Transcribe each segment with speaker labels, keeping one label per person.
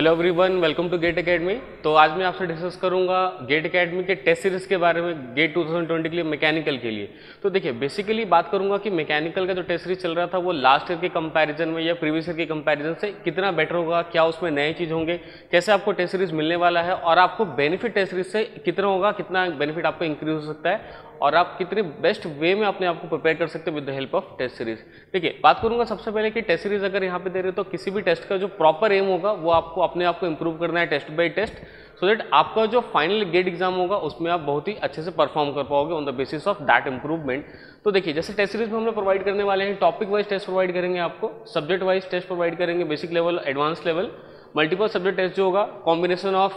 Speaker 1: Hello everyone, welcome to Gate Academy. तो आज मैं आपसे डिस्कस करूँगा गेट अकेडमी के टेस्ट सीरीज़ के बारे में गेट 2020 के लिए मैकेनिकल के लिए। तो देखिए बेसिकली बात करूँगा कि मैकेनिकल का जो टेस्ट सीरीज़ चल रहा था, वो लास्ट ईयर के कंपैरिजन में या प्रीवियस ईयर के कंपैरिजन से कितना बेटर होगा, क्या उसमें नए चीज़ होंगे, कैसे आपको टेस्ट सीरीज़ मिलने वाला है, और आपको बेनिफिट टेस्ट सीरीज़ से कितना होगा, कितना बेनिफिट आपको इंक्रीज हो सकता है, और आप कितने बेस्ट वे में अपने आप को प्रिपेयर कर सकते हैं with the help of test series देखिए, बात करूँगा सबसे पहले कि टेस्ट सीरीज़ अगर यहाँ पे दे रहे हो तो किसी भी टेस्ट का जो प्रॉपर एम होगा, वो आपको अपने आप को इंप्रूव करना है test by test so that आपका जो फाइनल गेट एग्ज़ाम होगा, उसमें आप बहुत ही अच्छे से परफॉर्म कर पाओगे on the basis of that improvement तो देखिए, जैसे टेस्ट सीरीज़ में हम लोग प्रोवाइड करने वाले हैं टॉपिक वाइज टेस्ट प्रोवाइड करेंगे आपको सब्जेक्ट वाइज टेस्ट प्रोवाइड करेंगे basic level advance level multiple subject test जो होगा कॉम्बिनेशन ऑफ़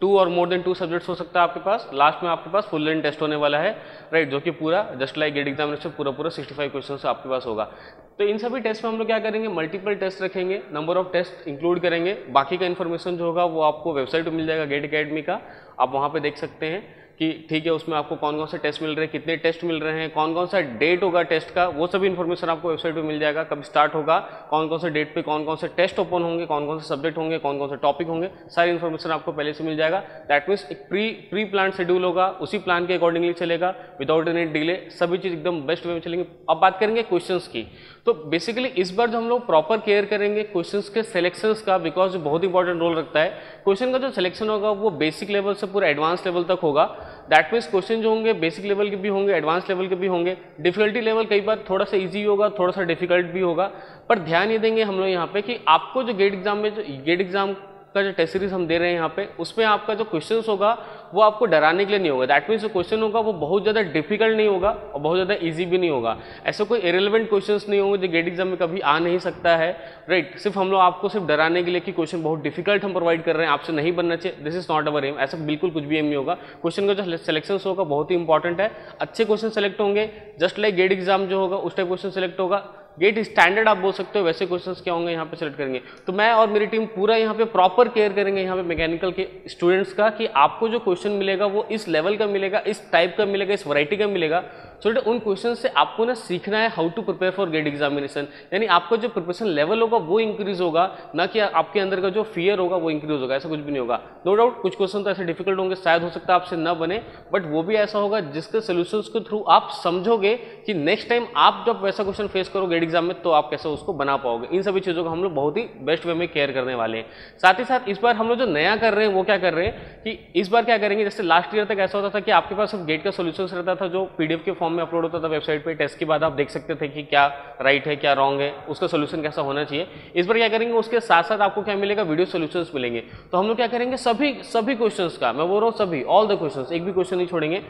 Speaker 1: टू और मोर देन टू सब्जेक्ट्स हो सकता है आपके पास. लास्ट में आपके पास फुल लेंथ टेस्ट होने वाला है राइट जो कि पूरा जस्ट लाइक गेट एग्जामिनेशन पूरा पूरा 65 क्वेश्चन आपके पास होगा. तो इन सभी टेस्ट में हम लोग क्या करेंगे? मल्टीपल टेस्ट रखेंगे नंबर ऑफ़ टेस्ट इंक्लूड करेंगे। बाकी का इन्फॉर्मेशन जो होगा वो आपको वेबसाइट पर मिल जाएगा गेट अकेडमी का। आप वहाँ पर देख सकते हैं। कि ठीक है, उसमें आपको कौन कौन से टेस्ट मिल रहे हैं, कितने टेस्ट मिल रहे हैं कौन कौन सा डेट होगा टेस्ट का, वो सभी इन्फॉर्मेशन आपको वेबसाइट पे मिल जाएगा, कब स्टार्ट होगा कौन कौन से डेट पे कौन कौन से टेस्ट ओपन होंगे कौन कौन से सब्जेक्ट होंगे कौन कौन से टॉपिक होंगे, सारी इन्फॉर्मेशन आपको पहले से मिल जाएगा। दैट मीन्स एक प्री प्री प्लान शेड्यूल होगा, उसी प्लान के अकॉर्डिंगली चलेगा विदाउट एनी डिले सभी चीज़ एकदम बेस्ट वे में चलेंगे। अब बात करेंगे क्वेश्चन की। तो बेसिकली इस बार जो हम लोग प्रॉपर केयर करेंगे क्वेश्चन के सिलेक्शंस का बिकॉज़ बहुत इंपॉर्टेंट रोल रखता है। क्वेश्चन का जो सिलेक्शन होगा, वो बेसिक लेवल से पूरा एडवांस लेवल तक होगा। दैट मीन्स क्वेश्चन जो होंगे बेसिक लेवल के भी होंगे एडवांस लेवल के भी होंगे। डिफिकल्टी लेवल कई बार थोड़ा सा ईजी होगा, थोड़ा सा डिफ़िकल्ट भी होगा। पर ध्यान ये देंगे हम लोग यहाँ पे कि आपको जो गेट एग्ज़ाम में जो गेट एग्ज़ाम का जो टेस्ट सीरीज़ हम दे रहे हैं यहाँ पे, उसमें आपका जो क्वेश्चन होगा वो आपको डराने के लिए नहीं होगा। दैट मीन्स जो क्वेश्चन होगा वो बहुत ज़्यादा डिफ़िकल्ट नहीं होगा और बहुत ज़्यादा ईजी भी नहीं होगा। ऐसे कोई इरेलीवेंट क्वेश्चन नहीं होंगे जो गेट एग्ज़ाम में कभी आ नहीं सकता है। राइट सिर्फ़ हम लोग आपको सिर्फ़ डराने के लिए कि क्वेश्चन बहुत डिफ़िकल्ट हम प्रोवाइड कर रहे हैं, आपसे नहीं बनना चाहिए। This is not our aim ऐसा बिल्कुल कुछ भी एम नहीं होगा। क्वेश्चन का जो सिलेक्शन होगा बहुत ही इंपॉर्टेंट है। अच्छे क्वेश्चन सेलेक्ट होंगे। जस्ट लाइक गेट एग्ज़ाम जो होगा, उस टाइप क्वेश्चन सेलेक्ट होगा। गेट स्टैंडर्ड आप बोल सकते हो, वैसे क्वेश्चंस क्या होंगे यहाँ पे सेलेक्ट करेंगे। तो मैं और मेरी टीम पूरा यहाँ पे प्रॉपर केयर करेंगे यहाँ पे मैकेनिकल के स्टूडेंट्स का कि आपको जो क्वेश्चन मिलेगा वो इस लेवल का मिलेगा इस टाइप का मिलेगा इस वैरायटी का मिलेगा। सो so, उन क्वेश्चन से आपको ना सीखना है how to prepare for GATE examination यानी आपका जो प्रिपरेशन लेवल होगा वो इंक्रीज होगा ना कि आपके अंदर का जो फियर होगा वो इंक्रीज होगा ऐसा कुछ भी नहीं होगा. नो डाउट कुछ क्वेश्चन तो ऐसे डिफ़िकल्ट होंगे शायद हो सकता है आपसे न बने बट वो भी ऐसा होगा जिसके सोल्यूशन के थ्रू आप समझोगे कि नेक्स्ट टाइम आप जब वैसा क्वेश्चन फेस करो गेट एग्ज़ाम में तो आप कैसे उसको बना पाओगे. इन सभी चीज़ों का हम लोग बहुत ही बेस्ट वे में केयर करने वाले हैं. साथ ही साथ इस बार हम लोग जो नया कर रहे हैं वो क्या कर रहे हैं कि इस बार क्या करेंगे? जैसे लास्ट ईयर तक ऐसा होता था कि आपके पास सिर्फ़ गेट का सोल्यूशन रहता था जो पीडीएफ के फॉर्म में अपलोड होता था वेबसाइट पे टेस्ट के बाद आप देख सकते थे कि क्या राइट है, क्या रॉन्ग है, उसका सोल्यूशन कैसा होना चाहिए। इस बार क्या करेंगे, उसके साथ साथ आपको क्या मिलेगा वीडियो सोल्यूशन मिलेंगे। तो हम लोग क्या करेंगे, सभी सभी क्वेश्चन का, मैं बोल रहा हूँ सभी ऑल द क्वेश्चन एक भी क्वेश्चन नहीं छोड़ेंगे।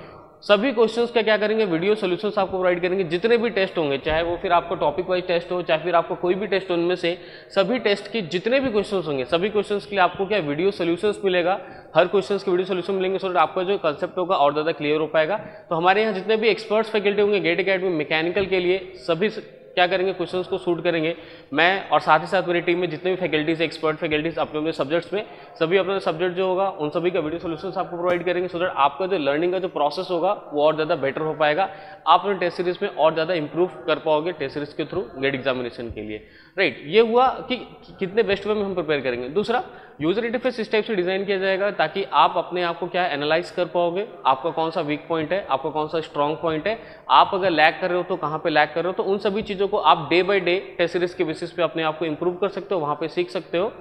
Speaker 1: सभी क्वेश्चंस का क्या करेंगे? वीडियो सॉल्यूशंस आपको प्रोवाइड करेंगे। जितने भी टेस्ट होंगे, चाहे वो फिर आपको टॉपिक वाइज टेस्ट हो, चाहे फिर आपको कोई भी टेस्ट हो, उनमें से सभी टेस्ट के जितने भी क्वेश्चंस होंगे, सभी क्वेश्चंस के लिए आपको क्या वीडियो सॉल्यूशंस मिलेगा? हर क्वेश्चन के वीडियो सोल्यूशन मिलेंगे। सो आपका जो कंसेप्ट होगा, और ज़्यादा क्लियर हो पाएगा। तो हमारे यहाँ जितने भी एक्सपर्ट्स फैकल्टी होंगे गेट अकेडमी मैकेनिकल के लिए, सभी क्या करेंगे क्वेश्चंस को सूट करेंगे। मैं और साथ ही साथ मेरी टीम में जितने भी फैकल्टीज एक्सपर्ट फैकल्टीज अपने अपने सब्जेक्ट्स में सभी अपने सब्जेक्ट जो होगा उन सभी का वीडियो सोल्यूशन आपको प्रोवाइड करेंगे सो दैट आपका जो लर्निंग का जो प्रोसेस होगा वो और ज़्यादा बेटर हो पाएगा। आप अपने टेस्ट सीरीज़ में और ज़्यादा इंप्रूव कर पाओगे टेस्ट सीरीज़ के थ्रू गेट एग्जामिनेशन के लिए। राइट right, ये हुआ कि कितने बेस्ट वे में हम प्रिपेयर करेंगे। दूसरा यूज़र इंटरफेस इस टाइप से डिज़ाइन किया जाएगा ताकि आप अपने आप को क्या एनालाइज कर पाओगे आपका कौन सा वीक पॉइंट है आपका कौन सा स्ट्रॉन्ग पॉइंट है। आप अगर लैक कर रहे हो तो कहाँ पे लैक कर रहे हो तो उन सभी चीज़ों को आप day by day test series के बेसिस पे अपने आप को इम्प्रूव कर सकते हो, वहाँ पे सीख सकते हो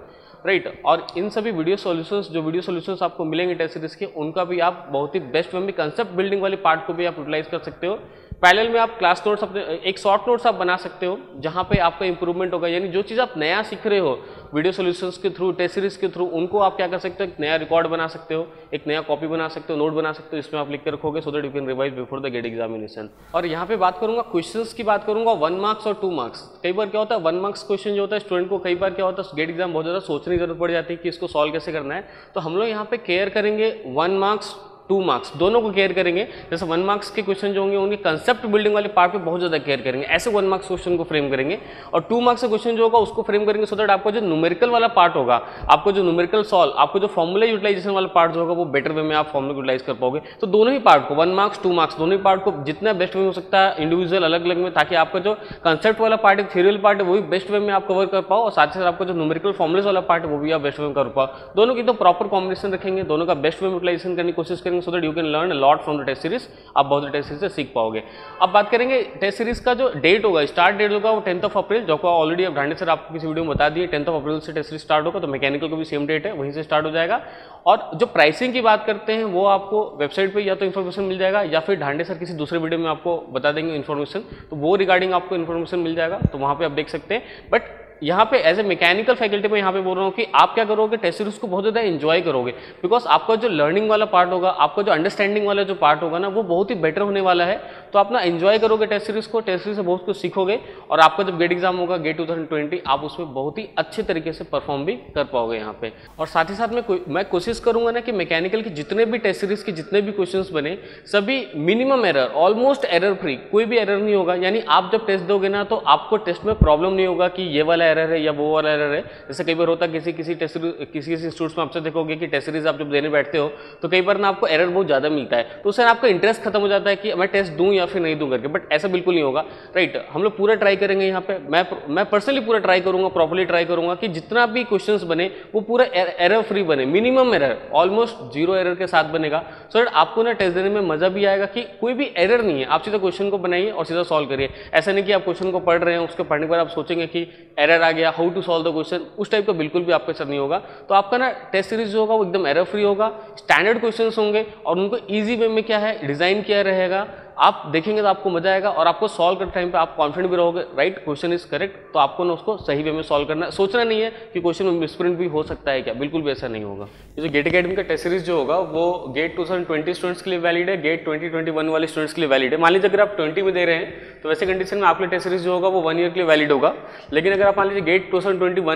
Speaker 1: राइट right. और इन सभी वीडियो सॉल्यूशंस जो वीडियो सॉल्यूशंस आपको मिलेंगे टेस्ट सीरीज़ के, उनका भी आप बहुत ही बेस्ट वे में कंसेप्ट बिल्डिंग वाले पार्ट को भी आप यूटिलाइज कर सकते हो पैरेलल में आप क्लास नोट्स अपने, एक शॉर्ट नोट्स आप बना सकते हो, जहाँ पे आपका इंप्रूवमेंट होगा। यानी जो चीज़ आप नया सीख रहे हो वीडियो सोल्यूशंस के थ्रू टेस्ट सीरीज़ के थ्रू उनको आप क्या कर सकते हो, एक नया रिकॉर्ड बना सकते हो, एक नया कॉपी बना सकते हो नोट बना सकते हो, इसमें आप लिख कर रखोगे so that you can revise before the GATE examination और यहाँ पे बात करूँगा क्वेश्चन की बात करूँगा वन मार्क्स और टू मार्क्स कई बार क्या होता है वन मार्क्स क्वेश्चन जो होता है स्टूडेंट को कई बार क्या होता है गेट एग्ज़ाम बहुत ज़्यादा सोचने की ज़रूरत पड़ जाती है कि इसको सॉल्व कैसे करना है। तो हम लोग यहाँ पे केयर करेंगे वन मार्क्स टू मार्क्स दोनों को केयर करेंगे। जैसे वन मार्क्स के क्वेश्चन जो होंगे, उनके कंसेप्ट बिल्डिंग वाले पार्ट पे बहुत ज़्यादा केयर करेंगे। ऐसे वन मार्क्स क्वेश्चन को फ्रेम करेंगे। और टू मार्क्स का क्वेश्चन जो होगा, उसको फ्रेम करेंगे सो दैट आपका जो न्यूमेरिकल वाला पार्ट होगा, आपको जो न्यूमेरिकल सॉल्व आपको जो फॉर्मुला यूटिलाइजेशन वाला पार्ट जो होगा, वो बेटर वे में आप फॉर्मुला यूटिलाइज कर पाओगे। तो दोनों ही पार्ट को वन मार्क्स टू मार्क्स दोनों ही पार्ट को जितना बेस्ट वे हो सकता है इंडिविजुअल अलग अलग में, ताकि आपका जो कंसेप्ट वाला पार्ट है थ्योरियल पार्ट है, वो भी बेस्ट वे में आप कवर कर पाओ, और साथ ही साथ आपका जो न्यूमेरिकल फॉर्मुलेस वाला पार्ट है, वो भी आप बेस्ट वे में कर पाओ। दोनों की तो प्रॉपर कॉम्बिनेशन रखेंगे, दोनों का बेस्ट वे में यूटिलाइजेशन करने की कोशिश करेंगे so that you can learn lot from the test series आप बहुत टेस्ट सीरीज़ से सीख पाओगे अब बात करेंगे टेस्ट सीरीज़ का जो डेट होगा स्टार्ट डेट होगा वो टेंथ ऑफ़ अप्रैल जो ऑलरेडी अब ढांडे सर आपको किसी वीडियो में बता दिए टेंथ ऑफ़ अप्रैल से टेस्ट सीरीज़ स्टार्ट होगा तो मैकेनिकल को भी सेम डेट है, वहीं से स्टार्ट हो जाएगा। और जो प्राइसिंग की बात करते हैं, वो आपको वेबसाइट पे या तो इन्फॉर्मेशन मिल जाएगा, या फिर ढांडे सर किसी दूसरे वीडियो में आपको बता देंगे इन्फॉर्मेशन तो वो रिगार्डिंग आपको इन्फॉर्मेशन मिल जाएगा तो वहाँ पे आप देख सकते हैं। बट यहाँ पे एज ए मैकेनिकल फैकल्टी में यहाँ पे बोल रहा हूँ कि आप क्या करोगे? टेस्ट सीरीज़ को बहुत ज़्यादा एंजॉय करोगे। बिकॉज़ आपका जो लर्निंग वाला पार्ट होगा, आपका जो अंडरस्टैंडिंग वाला जो पार्ट होगा ना, वो बहुत ही बेटर होने वाला है। तो आप ना एंजॉय करोगे टेस्ट सीरीज़ को टेस्ट सीरीज़ से बहुत कुछ सीखोगे और आपका जब गेट एग्ज़ाम होगा गेट टू आप उसमें बहुत ही अच्छे तरीके से परफॉर्म भी कर पाओगे यहाँ पे। और साथ ही साथ में मैं कोशिश करूँगा ना कि मैकेनिकल के जितने भी टेस्ट सीरीज़ के जितने भी क्वेश्चन बने, सभी minimum error almost error free कोई भी एरर नहीं होगा। यानी आप जब टेस्ट दोगे ना तो आपको टेस्ट में प्रॉब्लम नहीं होगा कि ये वाला एरर है या वो वाला एरर है। जैसे कई बार होता है किसी किसी टेस्ट किसी किसी इंस्टीट्यूट में आपसे देखोगे कि टेस्ट सीरीज़ आप जब देने बैठते हो तो कई बार ना आपको एरर बहुत ज़्यादा मिलता है। तो उससे आपका इंटरेस्ट खत्म हो जाता है कि मैं टेस्ट दूँ या फिर नहीं दूँ करके। बट ऐसा बिल्कुल नहीं होगा। राइट हम लोग पूरा ट्राई करेंगे यहाँ पे। मैं मैं पर्सनली पूरा ट्राई करूँगा प्रॉपरली ट्राई करूँगा कि जितना भी क्वेश्चन बने, वो पूरा एरर फ्री बने। Minimum error almost zero error के साथ बनेगा। सो दैट आपको ना टेस्ट देने में मज़ा भी आएगा कि कोई भी एरर नहीं है। आप सीधा क्वेश्चन को बनाइए और सीधा सॉल्व करिए। ऐसा नहीं कि आप क्वेश्चन को पढ़ रहे हैं, उसके पढ़ने के बाद आप सोचेंगे कि एरर आ गया how to solve the question उस टाइप का बिल्कुल भी आपका साथ नहीं होगा। तो आपका ना टेस्ट सीरीज़ जो होगा वो एकदम एरर फ्री होगा स्टैंडर्ड क्वेश्चन होंगे और उनको ईजी वे में क्या है डिज़ाइन किया रहेगा आप देखेंगे तो आपको मज़ा आएगा और आपको सॉल्व करते टाइम पे आप कॉन्फिडेंट भी रहोगे राइट क्वेश्चन इज़ करेक्ट तो आपको ना उसको सही वे में सॉल्व करना है। सोचना नहीं है कि क्वेश्चन में मिसप्रिंट भी हो सकता है क्या? बिल्कुल भी ऐसा नहीं होगा। जो गेट अकेडमी का टेस्ट सीरीज़ जो होगा, वो गेट 2020 स्टूडेंट्स के लिए वैलिड है गेट 2021 वाले स्टूडेंट्स के लिए वैलिड है। मान लीजिए अगर आप ट्वेंटी में दे रहे हैं तो वैसे कंडीशन में आपके टेस्ट सीरीज़ जो होगा, वो वन ईयर के लिए वैलिड होगा। लेकिन अगर आप मान लीजिए गेट टू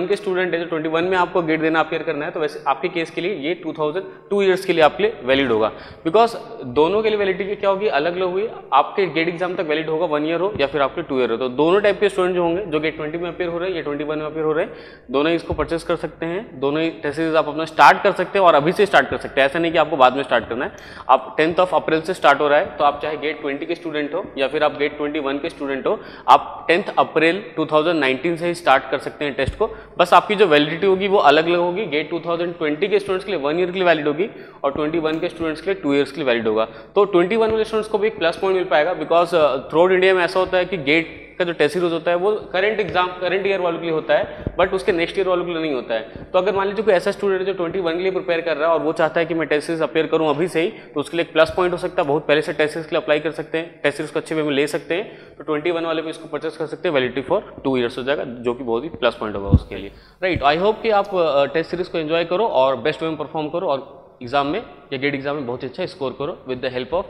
Speaker 1: के स्टूडेंट है, जो ट्वेंटी में आपको गेट देना अपेयर करना है तो वैसे आपके केस के लिए ये टू थाउज़ेंड टू ईयर्स के लिए आपके लिए वैलिड होगा। बिकॉज़ दोनों के लिए वैलिडिटी क्या होगी? अलग अलग हुई आपके गेट एग्ज़ाम तक वैलिड होगा वन ईयर हो या फिर आपके टू ईयर हो। तो दोनों टाइप के स्टूडेंट जो होंगे, जो गेट ट्वेंटी में अपेयर हो रहे हैं या ट्वेंटी वन में अपेयर हो रहे हैं, दोनों ही इसको परचेस कर सकते हैं। दोनों ही टेस्ट आप अपना स्टार्ट कर सकते हैं और अभी से स्टार्ट कर सकते हैं। ऐसा नहीं कि आपको बाद में स्टार्ट करना है। आप टेंथ ऑफ़ अप्रैल से स्टार्ट हो रहा है तो आप चाहे गेट ट्वेंटी के स्टूडेंट हो या फिर आप गेट ट्वेंटी वन के स्टूडेंट हो, आप टेंथ अप्रैल टू से ही स्टार्ट कर सकते हैं टेस्ट को। बस आपकी जो वैलिडिटी होगी वो अलग अलग होगी गेट टू के स्टूडेंट्स के लिए वन ईयर के लिए वैलिड होगी और ट्वेंटी के स्टूडेंट्स के लिए टू ईयर्स के लिए वैलिड होगा। तो ट्वेंटी वाले स्टूडेंट्स को भी प्लस पॉइंट मिल पाएगा बिकॉज़ थ्रू आउट इंडिया में ऐसा होता है कि गेट का जो टेस्ट सीरीज़ होता है, वो करंट एग्ज़ाम करंट ईयर वालों के लिए होता है बट उसके नेक्स्ट ईयर वालों के लिए नहीं होता है। तो अगर मान लीजिए कोई ऐसा स्टूडेंट है जो ट्वेंटी वन के लिए प्रिपेयर कर रहा है और वो चाहता है कि मैं टेस्ट सीरीज़ अपेयर करूँ अभी से ही तो उसके लिए एक प्लस पॉइंट हो सकता है, बहुत पहले से टेस्ट सीरीज़ के लिए अप्लाई कर सकते हैं टेस्ट सीरीज़ को अच्छे वे में ले सकते हैं तो ट्वेंटी वन वाले भी इसको परचेस कर सकते हैं वैलिडिटी फॉर टू ईयर्स हो जाएगा, जो कि बहुत ही प्लस पॉइंट होगा उसके लिए। राइट आई होप कि आप टेस्ट सीरीज़ को एंजॉय करो और बेस्ट वे में परफॉर्म करो और एग्ज़ाम में, या गेट एग्ज़ाम में बहुत ही अच्छा स्कोर करो with the help of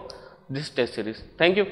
Speaker 1: this test series thank you